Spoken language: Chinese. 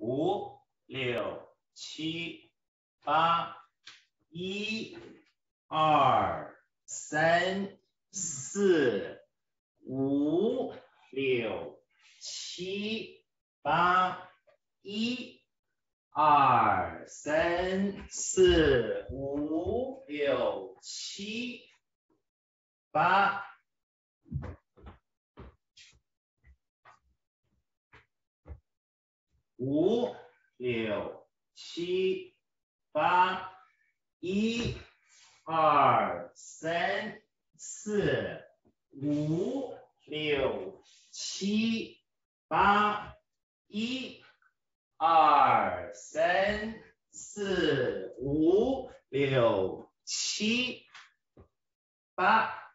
五六七八，一、二、三、四、五六七八，一、二、三、四、五六七八。五六七八，一、二、三、四、五六七八，一、二、三、四、五六七八。